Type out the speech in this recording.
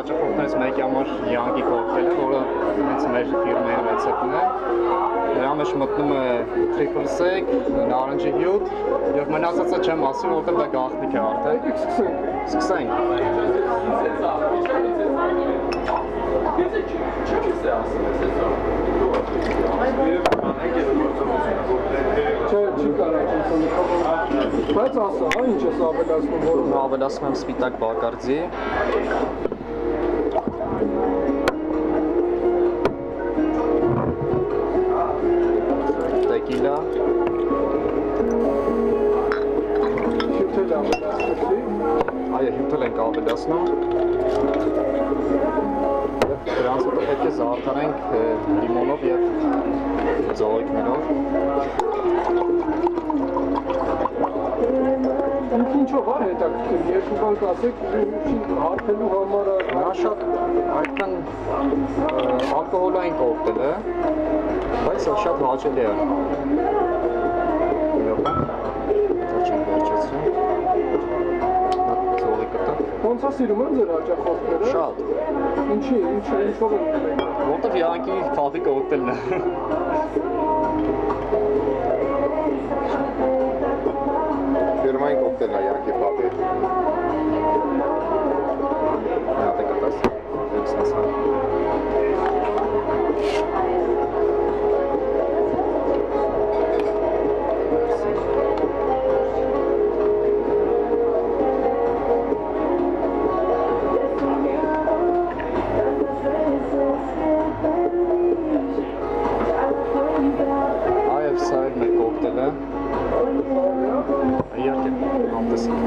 հաճախորդներից մեկի համար Յանգի կոկտեյլը, որը հենց մեր ֆիրմայի ռեցեպտն է։ Դրա մեջ մտնում է triple sec, նարնջի հյութ եւ մնացածը չեմ ասի, որովհետեւ դա գաղտնիք է արդեն։ սկսենք։ Սկսենք։ Բայց ասա, հա, ինչ ես ավելացնում, որ Ու ավելացնում եմ սպիտակ բակարդի։ Տեկիլա, շփթել ավելացնի։ այո, հյութել ենք ավելացնում։ դրանց հետո պետք է զարդարենք լիմոնով եւ ձողիկներով։ Է հետաքրքիր, երկու բան կասեք, հարթելու համար Նա շատ այդքան ալկոհոլային կոկտեյլ է, բայց շատ հաճելի է։ չեմ վերջացրել։ Ձողիկը տա։ ոնց է սիրում են ձեր հաճախորդները։ Շատ, Ինչի, ինչի, ինչով են որտեվ Յանկի ֆաբրիկ կոկտեյլն է։ Ֆիրմային կոկտեյլ է Իհարկե, համտեսիկ։